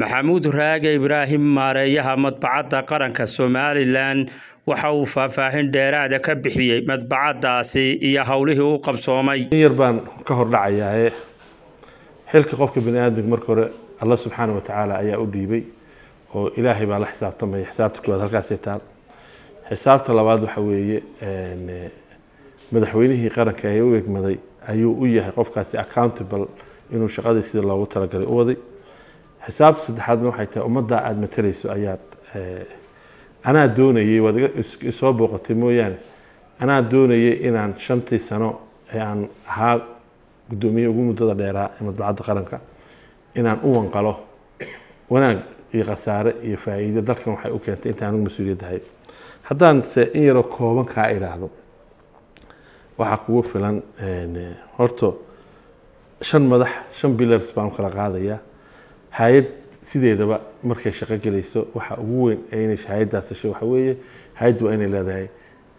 maxamuud raage ibraahim maareeyaha madbacadda qaranka somalilan waxa uu faahfaahin dheeraada ka bixiyey madbacaddaasi iyo howlihii u qabsoomay. In yar baan ka hordhacayaae xilka qofka bani aadamka marka hore alla subxaana wa tacaala ayaa u dhiibay oo ilaahay baa la xisaabtamaya. Xisaabta koowaad halkaasay taal. Xisaabta labaad waxa weeye madaxweynihii qaranka ee u egmaday ayuu u yahay qofkaasi accountable inuu shaqadii sida loogu talagalay u waday xisaabta saddexaadna waxay tahay ummaddaa aada matalayso ayaad anaa doonayay waad isoo booqatay mooyaane. Anaa doonayay inaan shantii sano ee aan ahaa guddoomiye ugu muddada dheeraa ee madbacadda qaranka inaan u wanqalo wanaag iyo khasaare iyo faa-iido dalkan waxay u keentay inta anugu mas'uuliyaddahay haddaan se in yaroo kooban kaa idhaahdo waxaa kugu filan horto shan madax shan bilars baan u kala qaadayaa hay'ad sideedaba markay shaqo gelayso waxa ugu weyn inay hay'addaas hesho waxa weeye hay'addu waa inay leedahay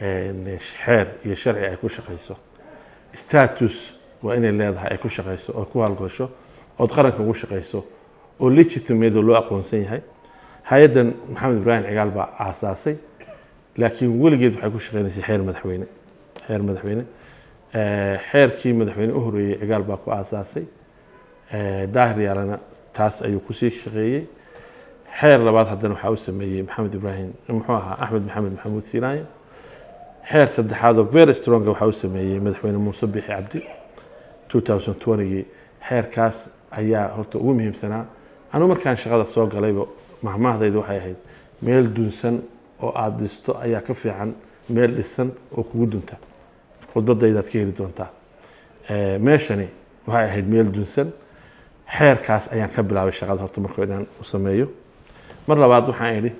xeer iyo sharci ay ku shaqayso. Status waa inay leedahay ay ku shaqayso oo ku halgasho ood qaranka ugu shaqayso oo legitimate loo aqoonsan yahay. Hay'addan maxamed ibraahim cigaal baa aasaasay laakiin weligeed waxay ku shaqeynaysay xeer madaxweyne xeer madaxweyne. Xeerkii madaxweyne u horeeyey cigaal baa ku aasaasay. Daahir yaalana taas ayuu ku sii shaqeeyey. Xeer labaad haddana waxaa u sameeyey maxamed ibraahim muxuu ahaa axmed maxamed maxamuud siinaanyo xeer saddexaadoo very stronga waxaa u sameeyey madaxweyne muuse bixi cabdi. twentygii xeerkaas ayaa horta ugu muhiimsanaa. Anuu markaan shaqada soo galayba mahmaahdayda waxay ahayd meel dunsan oo aada dhisto ayaa ka fiican meel dhisan oo kugu dunta. Khudbadaydaad ka heli doontaa. Meeshani waxay ahayd meel dunsan xeerkaas ayaan ka bilaabay shaqada horta markoo inaan u sameeyo. Mar labaad waxaan idhi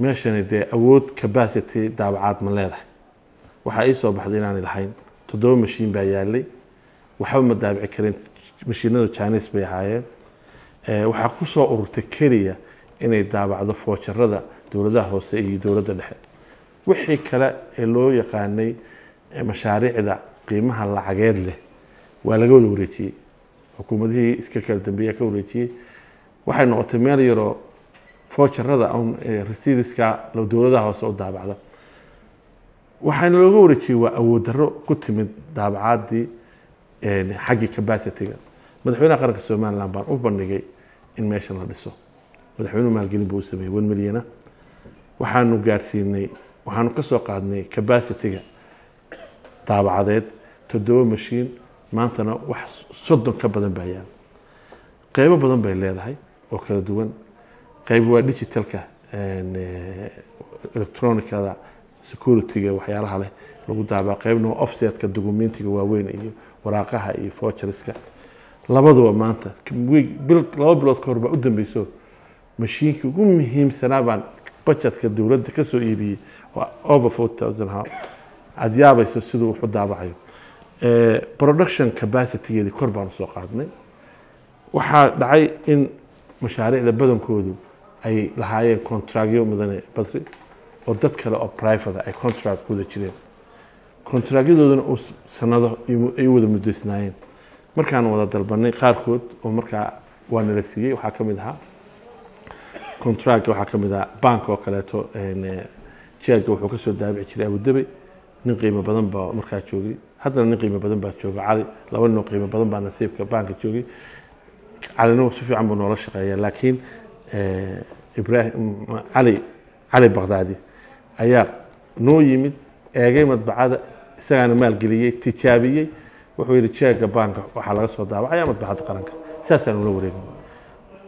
meeshani dee awood capacity daabacaad ma leedahay. Waxaa ii soo baxday inaanay lahayn toddoba mashiin baa yaalay waxba ma daabici karin mashiinadu janis bay ahaayeen. Waxaa ku soo ururtay keliya inay daabacdo foojarada dowladaha hoose iyo dowladda dhexe. Wixii kale ee loo yaqaanay mashaariicda qiimaha lacageed leh waa laga wada wareejiyey xukuumadihii iska kala dambeeya ka wareejiyey waxay noqotay meel yaroo foojarada residiska dowladaha hoose u daabacda. Waxaana looga wareejiyey waa awood darro ku timid daabacaadii xaggii capacity-ga. Madaxweynaha qaranka somalilan baan u bandhigay in meeshan la dhiso. Madaxweynuhu maalgelin buu u sameeyey one milyana waxaanu gaadhsiinay waxaanu ka soo qaadnay capacity-ga daabacadeed toddoba mashiin maantana wax soddon ka badan baa yaalla qeybo badan bay leedahay oo kala duwan. Qeyb waa digitalka electronicada security-ga waxyaalaha leh lagu daabaa. Qeybna waa offsetka documentiga waaweyn iyo waraaqaha iyo forgereska labaduba maanta. Laba bilood ka hor baa mashiinkii ugu muhiimsanaa baan budgetka dowladda ka soo iibiyey waa over four thousand. Ha aada siduu wax u daabacayo production capacitygeedii kor baan u soo qaadnay. Waxaa dhacay in mashaariicda badankoodu ay lahaayeen contractyo mudane badri oo dad kale oo private ay contract ku jireen. Contractyadooduna uu sanado ay wada muddaysnaayeen markaan wada dalbanay qaarkood oo markaa waa nala siiyey waxaa ka mid ahaa contract waxaa ka mid ahaa bank oo kaleeto jeega wuxuu ka soo daabici jiray abudabey nin qiimo badan baa markaa joogay haddana nin qiimo badan baa jooga. Cali laba nin oo qiimo badan baa nasiibka banka joogay. Calina si fiican buu noola shaqeeya laakiin ibrahim cali cali bakdaadi ayaa noo yimid eegay madbacada isagaana maalgeliyey tijaabiyey wuxuu yihi jeega banka waxaa laga soo daabacaya madbacadda qaranka? Saasaan ula wareegnay.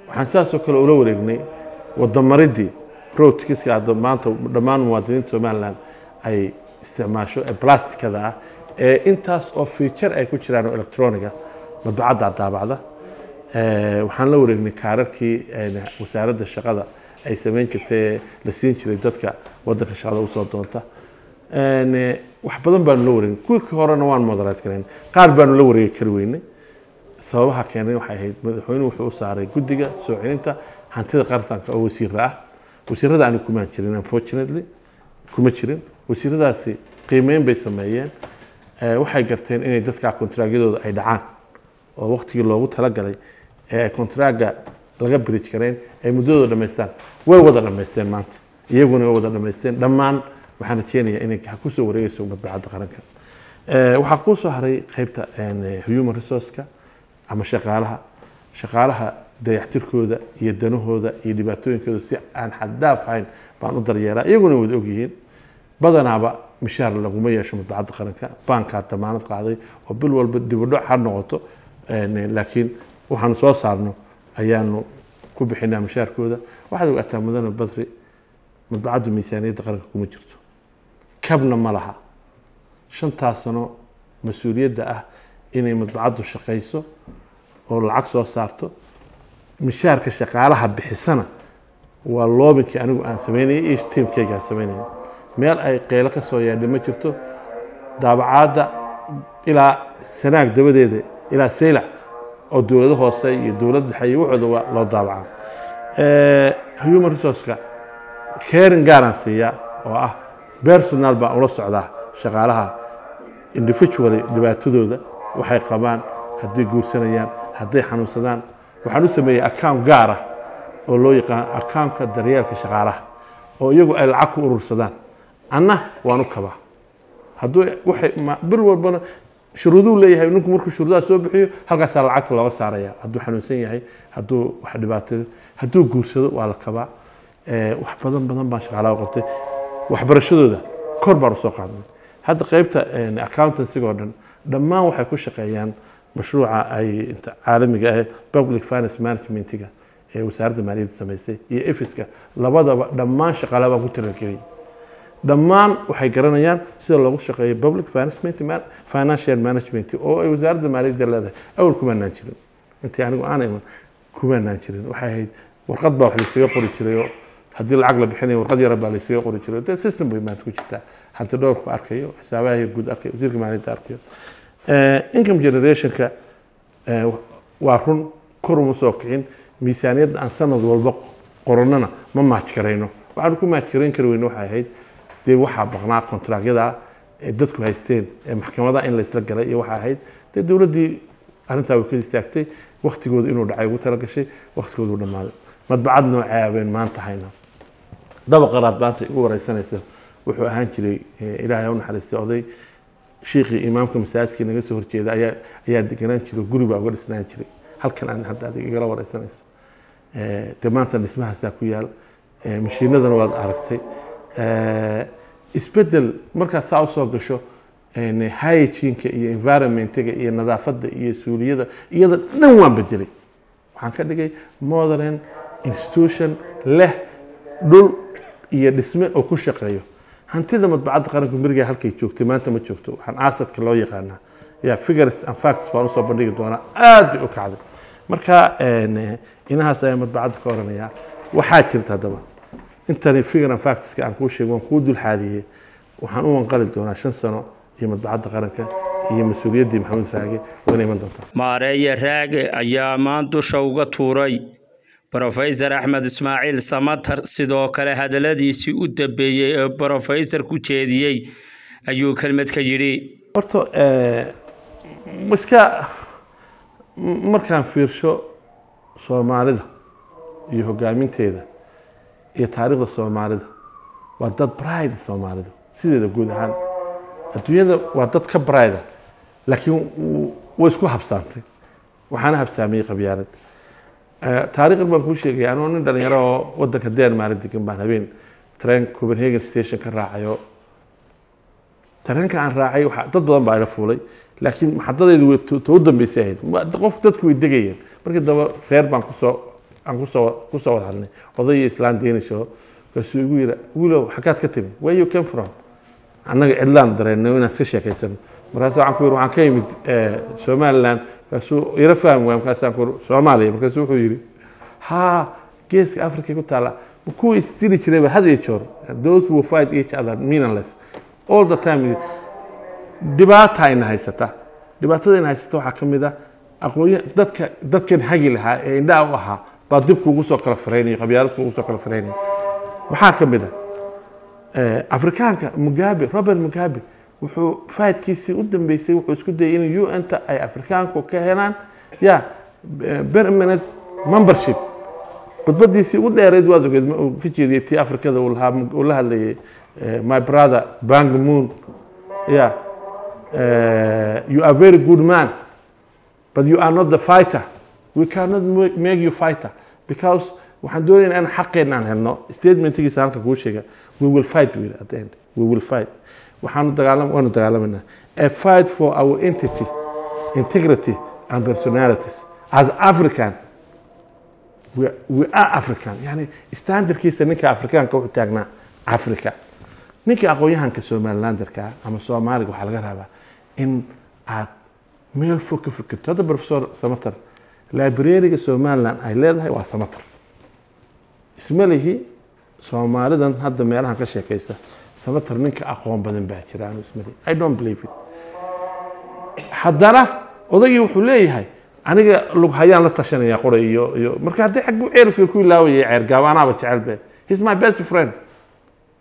Waxaan saasoo kale ula wareegnay wadamaridii roadkiska maanta dhammaan muwaadiniinta somaliland ay isticmaasho ee blasticada ah intaas oo feature ay ku jiraan oo electroniga madbacadda daabacda waxaan la wareegnay kaararkii wasaaradda shaqada ay sameyn jirtay la siin jiray dadka wadanka shaqada u soo doonta. Wax badan baanu la wareegnay. Kuwii horena waan moderaat karayn qaar baanu la wareegi kari weynay. Sababaha keenay waxay ahayd madaxweynuhu wuxuu u guddiga soo celinta hantida qaranka oo wasiira ah. Wasiirada ani kumaan jirin unfortunately kuma jirin. Wasiiradaasi qiimeyn bay sameeyeen waxay garteen inay dadkaa kontraagyadooda ay dhacaan oo waktigii loogu talagalay ee kontraaga laga bridge karayn ay muddadooda dhamaystaan. Way wada dhamaysteen maanta. Iyaguna way wada dhamaysteen. Dhammaan waxaan rajeynayaa inay ku soo wareegayso madbacadda qaranka. Waxaa kuu soo haray qeybta human resourceka ama shaqaalaha. Shaqaalaha dayactirkooda iyo danahooda iyo dhibaatooyinkooda si aan xaddaaf ahayn baan u daryeelaa. Iyaguna wada ogyihiin badanaaba mishaar laguma yeesho madbacadda qaranka. Baankaa damaanad qaaday oo bil walba dibadho ha noqoto laakiin waxaanu soo saarno ayaanu ku bixinaa mishaarkooda. Waxaad ogaataa mudane badri madbacaddu miisaaniyadda qaranka kuma jirto. Kabna ma laha. Shantaas sano mas'uuliyadda ah inay madbacaddu shaqayso oo lacag soo saarto mishaarka shaqaalaha bixisana waa loobinkii anigu aan sameynayay iyo tiimkayga aan sameynaya meel ay qeylo ka soo yeedhay ma jirto. Daabacaadda ilaa sanaag dabadeeda ilaa saylac oo dowlado hoose iyo dowlad dhexe iyo waxooda waa loo daabacaa human resourceka caring gaaraan siiyaa oo ah personal baan ula socdaa shaqaalaha individually dhibaatadooda. Waxay qabaan hadday guursanayaan hadday xanuunsadaan. Waxaan u sameeyey account gaar ah oo loo yaqaan accountka daryeelka shaqaalaha oo iyagu ay lacag ku urursadaan anna waan u kabaa hadduu bil walbana shuruuduu leeyahay ninku markuu shuruudaha soo bixiyo halkaasaa lacagta looga saaraya. Hadduu xanuunsan yahay hadduu wax dhibaato hadduu guursado waa la kabaa wax badan badan baan shaqaalaha qabtay. Waxbarashadooda kor baan u soo qaadnay. Hadda qeybta accountancyga oo dhan dhammaan waxay ku shaqeeyaan mashruuca ay caalamiga ah public finance managementiga ee wasaaradda maaliyaddu samaystay iyo efiska labadaba dhammaan shaqaalaha baan ku tirageliyay dhammaan waxay garanayaan sida loogu shaqeeyo public financial management oo ay wasaaradda maaliyadda leedahay. Awal kumaanaan jirin. Intii anigu aan iman kumaanaan jirin. Waxay ahayd warqad baa wax laysaga qori jiray oo haddii lacag la bixinayo warqad yara baa laysaga qori jiray. De system bay maanta ku jirtaa. Hanti arkayo xisaabaha guud arkayo wasiirka maaliyadda arkayo. Income generationka waa run kor uma soo kicin. Miisaaniyadda aan sanad walba qoranana ma maaj waxaanu ku maaj kari weyne waxay ahayd dee waxaa baqnaa kontraagyada ee dadku haysteen ee maxkamadaha in laysla galay iyo waxaa ahayd dee dowladdii arrintaa way ka istaagtay waktigooda inuu dhacay ugu talagashay waktigooda u dhammaaday madbacad noocee abeen maanta hayna. Daba maanta igu wareysanaysa wuxuu ahaan jiray ilaahay naxariistay oday. Shiikhii imaamka masaajidkii naga soo horjeeda ayaa ayaa deganaan jiray guri baa uga dhisnaan jiray. Halkan aan hadda adig igala wareysanayso. Dee maanta dhismahaasaa ku yaal. Mashiinadana waad aragtay isbeddel markaad saa u soo gasho hyginka iyo environmentiga iyo nadaafadda iyo suuliyada iyada dhan waan bedelay waxaan ka dhigay modern institution leh dhul iyo dhisme oo ku shaqeeyo. Hantida madbacadda qaranku meriga halkay joogtay maanta ma joogto. Waxaan asadka loo yaqaanaa. Ya figures and facts baan u soo bandhigi doonaa. Aad bay u kacday. Marka inahaas ayaa madbacadda ka oranayaa. Waxaa jirta haddaba intani figure and factska aan kuu sheego waan kuu dulxaadiyey waxaan u wanqali doonaa shan sano iyo madbacadda qaranka iyo mas'uuliyaddii maxamed raage wayna iman doontaa maareeye raage ayaa maan dusha uga tuuray. Brofesor axmed ismaaciil samatar sidoo kale hadalladiisii u dambeeyey ee brofesor ku jeediyey ayuu kelmad ka yidhi. Horta iska markaan fiirsho soomaalida iyo hogaaminteeda iyo taariikhda soomaalida waa dad bride soomaalida sideeda guud ahaan. Adduunyada waa dad ka brida laakiin way isku habsaantay. Waxaana habsaamiyey qabyaalad taariikhdan baan kuu sheegaya anoo nin dhalinyaro oo wadanka denmark degan baan habeen train copenhagen station ka raacayo. Tareenka aan raacay dad badan baa ila fuulay laakiin maxadadaydu u dambeysay ahayd. Qof dadku way degayeen. Markii daba reer baan ku soo aan ku soo ku soo wada hadlnay oday iyo islaan oo kaasuu igu yira wiilow xaggaad ka timi where you came from? Annaga cidlaan dareenno inaan iska sheekaysano markaas waxaan ku yiri waxaan ka yimid somaliland. Markaasuu ira fahmi waay markaasaan ku soomaaliya. Markaasuu wuxuu yidhi ha geeska africa ku taala kuwa isdili jirayba had iyo joor. Those who fight each other meaningless. All the time dhibaata ayna haysata. Dhibaatada ayna haysata waxaa ka mid ah aqoon dadka dadkan hagi lahaa ee indhaha u ahaa baa dib kuugu soo kala firaynaya qabyaalad kuugu soo kala firaynaya maxaa ka mid ah afrikaanka mugabe robert mugabe wuxuu faadkiisii u dambeysay wuxuu isku dayay in un-ta ay afrikaanku ka helaan. Ya permanent membership. Khudbadiisii ugu dheereyd waad ogeed ka jeediyey tii afrikada uu la hadlayay my brother bang moon uh, you are very good man but you are not the fighter we cannot make you fighter because waxaan doonayna in xaqeena aan helno. Statementkiisa halkan kuu sheega we will fight at the end. We will fight. Waxaanu dagaalam waanu dagaalamayna a fight for our entity integrity and personalities. As african we, are african. Yani standardkiisa ninka afrikaanka wuxuu taagnaa africa ninka aqoon-yahanka ama soomaaliga waxaa laga rabaa in aad meel fog ka fikirto hadda professor samater librariga somaliland ay leedahay waa samater ismalihi soomaalidan hadda meelahan ka sheekaysta samater ninka aqoon badan baa jira anu i don't believe it. Haddana odaygii wuxuu leeyahay aniga lughayaan la tashanaya qoray iyo iyo marka haddii xag buu ceelfil ku ilaawayay ceergaabo anaaba jecelbe he's my best friend.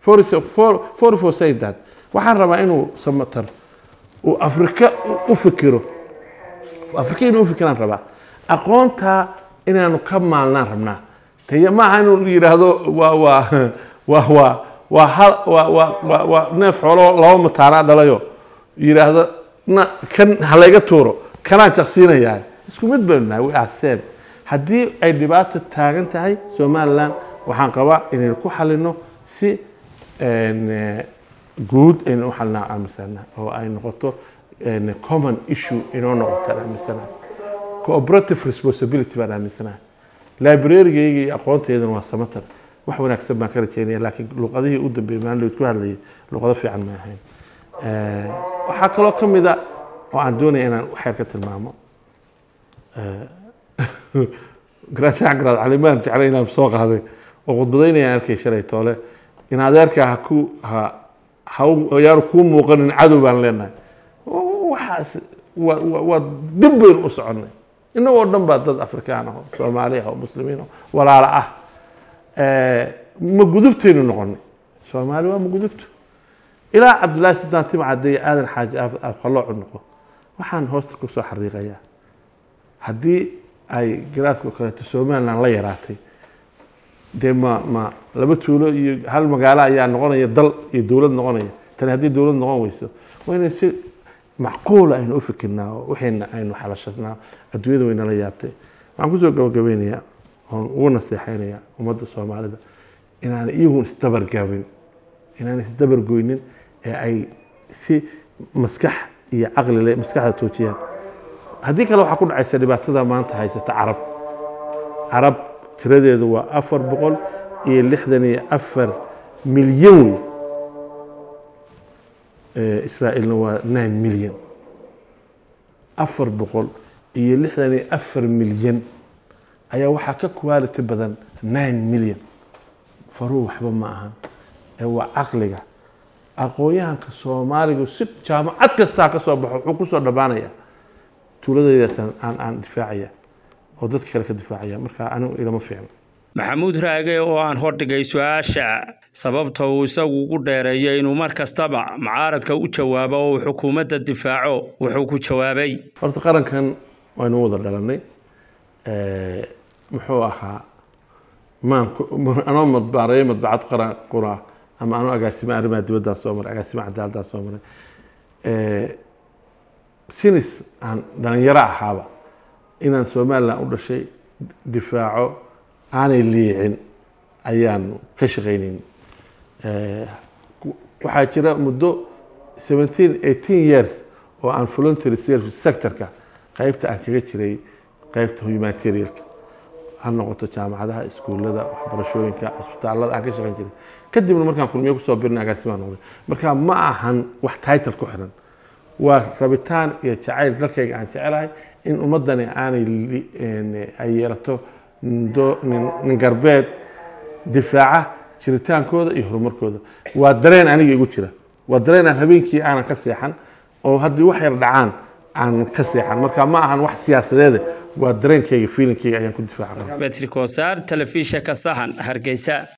For for for that. Waxaan rabaa inuu samater uu afrika u fikiro. Afrika inuu u fikiraan rabaa aqoontaa inaanu ka maalnaan rabnaa. Taya maaha inuu yidhaahdo waa neef xoolo laba mataanaa dhalayo. Yidhaahdo na kan halayga tuuro kanaan jaqsiinayaa isku mid baynu nahay same haddii ay dhibaato taagan tahay somaliland waxaan qabaa inaynu ku xalino si guud aynu u xalinaa aaminsana oo ay noqoto common issue inoo noqotaan aaminsanaha cooperative responsibility baan aaminsanaha librarigayga iyo aqoonteydana waa samatar wax wanaagsan baan ka rajeynaya laakiin luqadihii u dambeeyey maalin ku hadlayay. Luqado fiican ma ahayn. Waxaa kaloo ka mida oo aan doonaya inaan waxyar ka tilmaamo. Garaashahan garaad calimaan jeclay inaan soo qaaday. Oo khudbadaynayaan arkay shalay toole. In adeerkaa ha ku ha ha yaanu kuu muuqanin cadow baan leenahay. Waxaas waa waa dib baynu u soconnay innagoo dhan baa dad afrikaan ah oo soomaali ah oo muslimiin ah walaalo ah. Ma gudubtaynu noqonay soomaali waa ma gudubto. Ilaa cabdullaahi suldaan timcadde aadan xaaji afqaloocu noqo. Waxaan hoosta ku soo xariiqayaa. Haddii ay garaadka oo kaleeto somaliland la yaraatay dee ma ma laba tuulo iyo hal magaalo ayaa noqonaya dal iyo dowlad noqonaya. Tani haddii dowlad noqon weyso waa inay si macquula aynu u fikirnaa waxayna aynu xalashanaa adduunyada waynala yaabtay. Waxaan ku soo gabagabeynayaa oon ugu naseexeynaya ummadda soomaalida inaan iyagun isdabargaabin inaan isdabargoynin ee ay si maskax iyo caqli le maskaxda toojiyaan. Haddii kale waxaa ku dhacaysa dhibaatada maanta haysata carab. Carab tiradeedu waa afar boqol iyo lixdan iyo afar milyan wey israa'iilna waa nine milyan afar boqol iyo lixdan iyo afar milyan ayaa waxaa ka quality badan nine milyan faruu waxba ma ahan. Ee waa caqliga. Aqoon-yahanka soomaaligu si jaamacad kastaa ka soo baxo wuxuu ku soo dhammaanaya tuuladaydaas aan aan difaacaya oo dadka kale ka difaacaya. Marka anigu ilama fiicno maxamuud raage oo aan hordhigay su'aasha sababta uu isagu ugu dheereeyo inuu mar kastaba mucaaradka u jawaabo oo uu xukuumadda difaaco wuxuu ku jawaabay. Horta qarankan waynu wada dhalanay muxuu ahaa maan anoo madbaareeyo madbacad qarankuna ama anoo agaasimo arrimaha dibaddaa soo maray agaasimo cadaaladdaa soo maray. Sinis aan dhalinyaro ahaaba inaan somaliland u dhashay difaaco aanay liicin ayaanu ka shaqaynayn waxaa jira muddo seventeen eighteen years oo aan voluntary service sectorka qeybta aan kaga jiray qeybta humanitarialka ha noqoto jaamacadaha iskuullada waxbarashooyinka cisbitaalada aan ka shaqayn jiray. Kadibna markaan kulmiyo ku soo birna agaasimaan noqday. Marka ma ahan wax title ku xiran. Waa rabitaan iyo jacayl dalkayga aan jecelahay in ummadani aanay ay yeelato nin garbeed difaaca jiritaankooda iyo horumarkooda. Waa dareen aniga igu jira. Waa dareen aan habeenkii aanan ka seexan oo haddii wax yar dhacaan aan ka seexan. Marka ma ahan wax siyaasadeede waa dareenkayga fiilinkayga ayaan ku difaaca. Betri kosaar telefishinka sahan hargeysa